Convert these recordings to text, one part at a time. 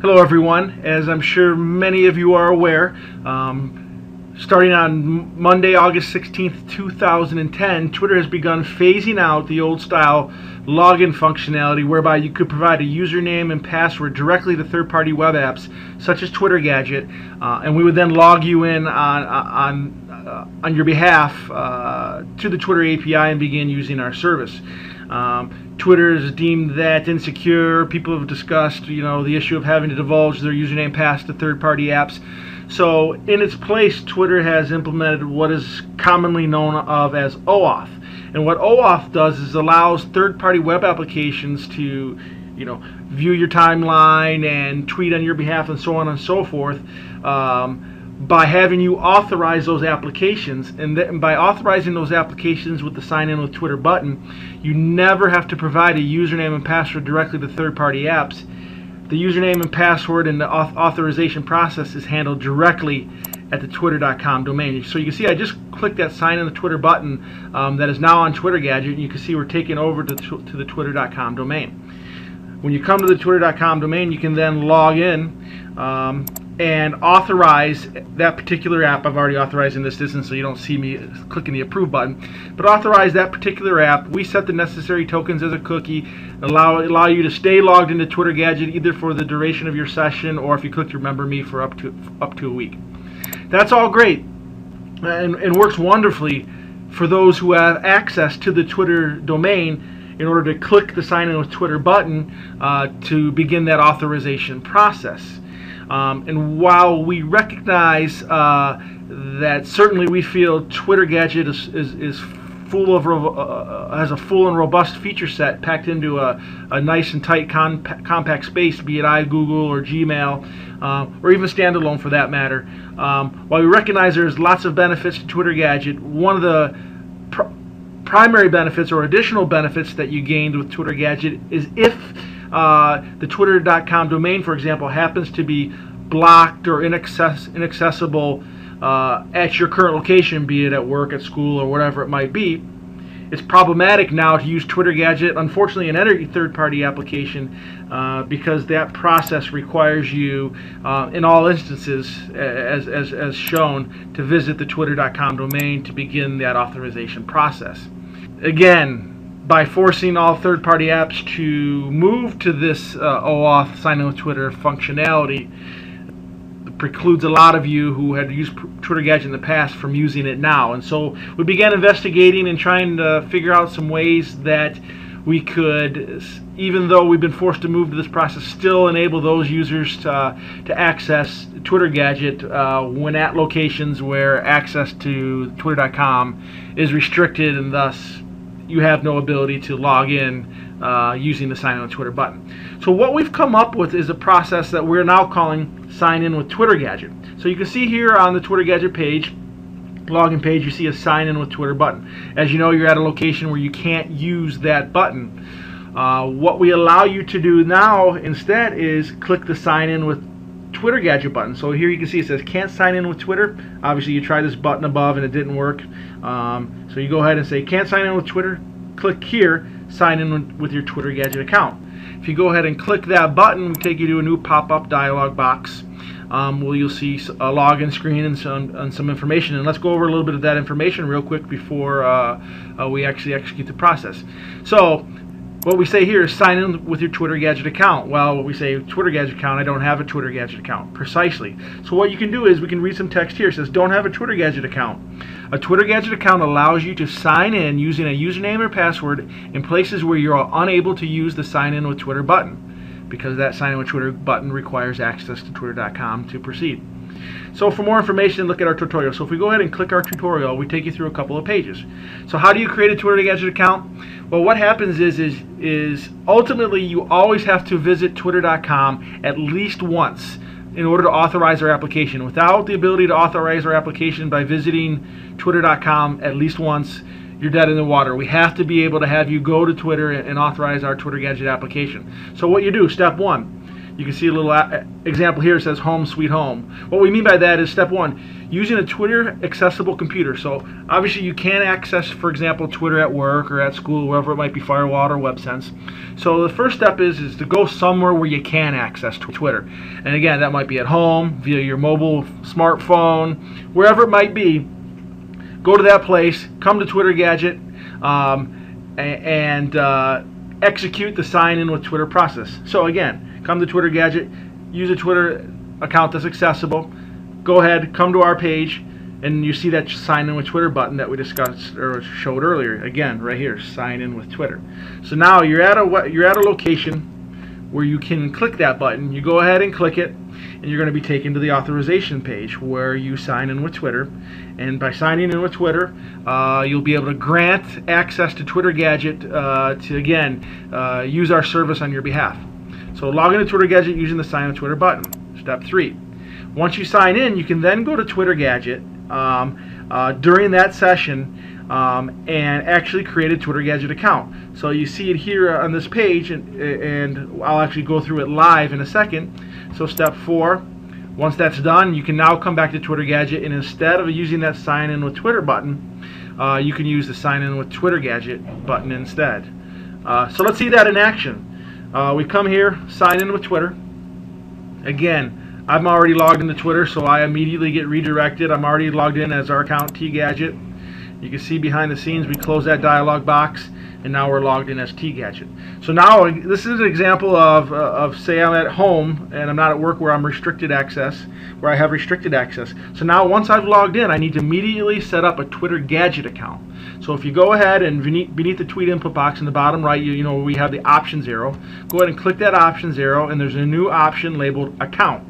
Hello, everyone. As I'm sure many of you are aware, um, starting on Monday, August 16th, 2010, Twitter has begun phasing out the old style login functionality whereby you could provide a username and password directly to third party web apps such as Twitter Gadget, uh, and we would then log you in on, on, uh, on your behalf uh, to the Twitter API and begin using our service. Um, Twitter is deemed that insecure. People have discussed, you know, the issue of having to divulge their username pass to third-party apps. So, in its place, Twitter has implemented what is commonly known of as OAuth. And what OAuth does is allows third-party web applications to, you know, view your timeline and tweet on your behalf and so on and so forth. Um, by having you authorize those applications and, th- and by authorizing those applications with the sign in with Twitter button, you never have to provide a username and password directly to third party apps. The username and password and the auth- authorization process is handled directly at the twitter.com domain. So you can see I just clicked that sign in the Twitter button um, that is now on Twitter Gadget and you can see we're taking over to, to the twitter.com domain. When you come to the twitter.com domain, you can then log in um, and authorize that particular app. I've already authorized in this instance, so you don't see me clicking the approve button. But authorize that particular app. We set the necessary tokens as a cookie, allow allow you to stay logged into Twitter Gadget either for the duration of your session or if you click Remember Me for up to up to a week. That's all great and, and works wonderfully for those who have access to the Twitter domain in order to click the sign in with Twitter button uh, to begin that authorization process. Um, and while we recognize uh, that certainly we feel Twitter Gadget is, is, is full of uh, has a full and robust feature set packed into a, a nice and tight comp- compact space, be it iGoogle or Gmail, uh, or even standalone for that matter. Um, while we recognize there's lots of benefits to Twitter Gadget, one of the pr- primary benefits or additional benefits that you gained with Twitter Gadget is if uh, the twitter.com domain, for example, happens to be blocked or inaccess- inaccessible uh, at your current location, be it at work, at school, or whatever it might be, it's problematic now to use Twitter Gadget, unfortunately, in any third party application uh, because that process requires you, uh, in all instances, as, as, as shown, to visit the twitter.com domain to begin that authorization process. Again, by forcing all third-party apps to move to this uh, OAuth sign in with Twitter functionality precludes a lot of you who had used Twitter Gadget in the past from using it now. And so we began investigating and trying to figure out some ways that we could, even though we've been forced to move to this process, still enable those users to, to access Twitter Gadget uh, when at locations where access to Twitter.com is restricted and thus you have no ability to log in uh, using the sign with Twitter button. So what we've come up with is a process that we're now calling sign in with Twitter Gadget. So you can see here on the Twitter Gadget page, login page, you see a sign in with Twitter button. As you know, you're at a location where you can't use that button. Uh, what we allow you to do now instead is click the sign in with Twitter gadget button. So here you can see it says can't sign in with Twitter. Obviously you try this button above and it didn't work. Um, so you go ahead and say can't sign in with Twitter. Click here, sign in with your Twitter gadget account. If you go ahead and click that button, we take you to a new pop-up dialog box um, where you'll see a login screen and some, and some information. And let's go over a little bit of that information real quick before uh, uh, we actually execute the process. So what we say here is sign in with your Twitter Gadget account. Well, we say Twitter Gadget account, I don't have a Twitter Gadget account. Precisely. So what you can do is we can read some text here. It says don't have a Twitter Gadget account. A Twitter Gadget account allows you to sign in using a username or password in places where you're unable to use the sign in with Twitter button because that sign in with Twitter button requires access to twitter.com to proceed. So for more information, look at our tutorial. So if we go ahead and click our tutorial, we take you through a couple of pages. So how do you create a Twitter Gadget account? Well, what happens is, is, is ultimately you always have to visit twitter.com at least once in order to authorize our application. Without the ability to authorize our application by visiting twitter.com at least once, you're dead in the water. We have to be able to have you go to Twitter and authorize our Twitter Gadget application. So what you do, step one, You can see a little example here. It says home sweet home. What we mean by that is step one, using a Twitter accessible computer. So obviously you can access, for example, Twitter at work or at school, wherever it might be, Firewall or WebSense. So the first step is, is to go somewhere where you can access Twitter. And again, that might be at home, via your mobile smartphone, wherever it might be. Go to that place, come to Twitter Gadget, um, and uh, execute the sign in with Twitter process. So again, come to Twitter Gadget, use a Twitter account that's accessible. Go ahead, come to our page, and you see that sign in with Twitter button that we discussed or showed earlier. Again, right here, sign in with Twitter. So now you're at a you're at a location where you can click that button. You go ahead and click it, and you're going to be taken to the authorization page where you sign in with Twitter. And by signing in with Twitter, uh, you'll be able to grant access to Twitter Gadget uh, to again uh, use our service on your behalf. So log into Twitter Gadget using the sign in Twitter button. Step three. Once you sign in, you can then go to Twitter Gadget um, uh, during that session um, and actually create a Twitter Gadget account. So you see it here on this page, and, and I'll actually go through it live in a second. So step four, once that's done, you can now come back to Twitter Gadget, and instead of using that sign in with Twitter button, uh, you can use the sign in with Twitter Gadget button instead. Uh, so let's see that in action. Uh, we come here, sign in with Twitter. Again, I'm already logged into Twitter, so I immediately get redirected. I'm already logged in as our account T-Gadget. You can see behind the scenes we close that dialog box and now we're logged in as T-Gadget. So now this is an example of, uh, of say I'm at home and I'm not at work where I'm restricted access, where I have restricted access. So now once I've logged in, I need to immediately set up a Twitter Gadget account. So if you go ahead and beneath, beneath the tweet input box in the bottom right, you, you know we have the options arrow. Go ahead and click that options arrow and there's a new option labeled account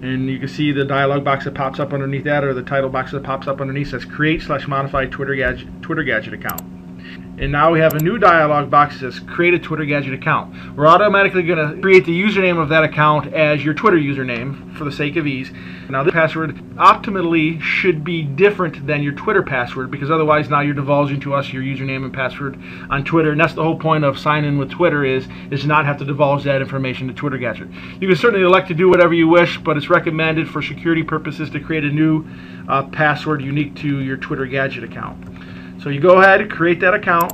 and you can see the dialog box that pops up underneath that or the title box that pops up underneath says create slash modify Twitter gadget, Twitter gadget account and now we have a new dialog box that says create a Twitter Gadget account. We're automatically going to create the username of that account as your Twitter username for the sake of ease. Now the password optimally should be different than your Twitter password because otherwise now you're divulging to us your username and password on Twitter and that's the whole point of sign in with Twitter is, is not have to divulge that information to Twitter Gadget. You can certainly elect to do whatever you wish but it's recommended for security purposes to create a new uh, password unique to your Twitter Gadget account. So you go ahead and create that account.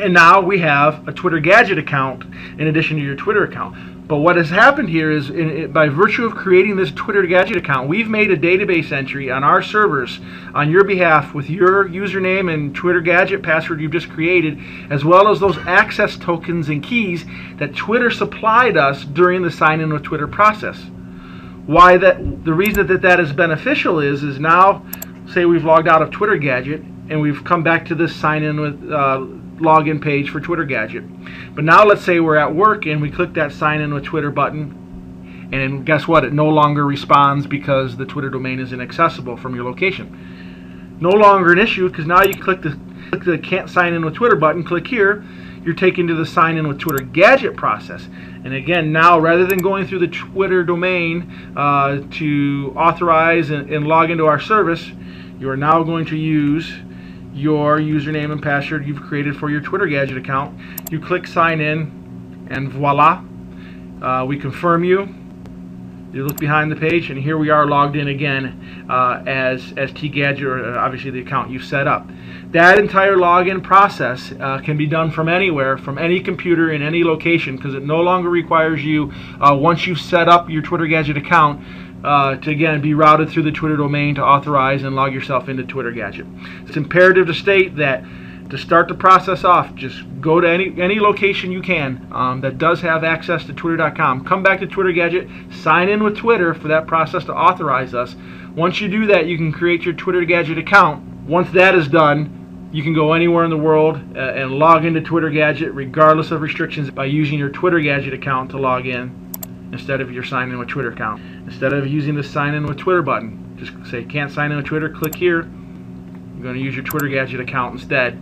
And now we have a Twitter Gadget account in addition to your Twitter account. But what has happened here is, in, by virtue of creating this Twitter Gadget account, we've made a database entry on our servers on your behalf with your username and Twitter Gadget password you've just created, as well as those access tokens and keys that Twitter supplied us during the sign in with Twitter process. Why that? The reason that that is beneficial is, is now, say we've logged out of Twitter Gadget and we've come back to this sign in with uh, login page for Twitter Gadget. But now let's say we're at work and we click that sign in with Twitter button and guess what? It no longer responds because the Twitter domain is inaccessible from your location. No longer an issue because now you click the, click the can't sign in with Twitter button, click here, you're taken to the sign in with Twitter Gadget process. And again, now rather than going through the Twitter domain uh, to authorize and, and log into our service, you are now going to use your username and password you've created for your Twitter Gadget account. You click sign in and voila, uh, we confirm you. You look behind the page and here we are logged in again uh, as, as T-Gadget or uh, obviously the account you set up. That entire login process uh, can be done from anywhere, from any computer in any location because it no longer requires you, uh, once you've set up your Twitter Gadget account, uh, to again be routed through the Twitter domain to authorize and log yourself into Twitter Gadget. It's imperative to state that to start the process off, just go to any any location you can um, that does have access to Twitter.com. Come back to Twitter Gadget, sign in with Twitter for that process to authorize us. Once you do that, you can create your Twitter Gadget account. Once that is done, you can go anywhere in the world uh, and log into Twitter Gadget regardless of restrictions by using your Twitter Gadget account to log in instead of your sign in with Twitter account. Instead of using the sign in with Twitter button, just say can't sign in with Twitter, click here. You're going to use your Twitter Gadget account instead.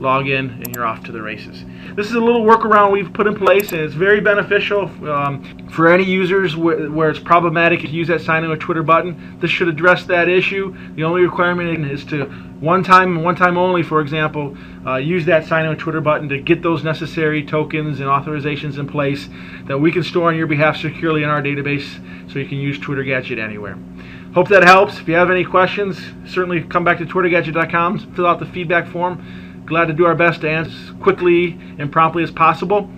Log in, and you're off to the races. This is a little workaround we've put in place, and it's very beneficial um, for any users where, where, it's problematic to use that sign in with Twitter button. This should address that issue. The only requirement is to one time one time only, for example, uh, use that sign in with Twitter button to get those necessary tokens and authorizations in place that we can store on your behalf securely in our database so you can use Twitter Gadget anywhere. Hope that helps. If you have any questions, certainly come back to twittergadget.com, fill out the feedback form. Glad to do our best to answer quickly and promptly as possible.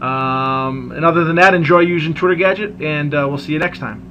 Um, and other than that, enjoy using Twitter Gadget, and uh, we'll see you next time.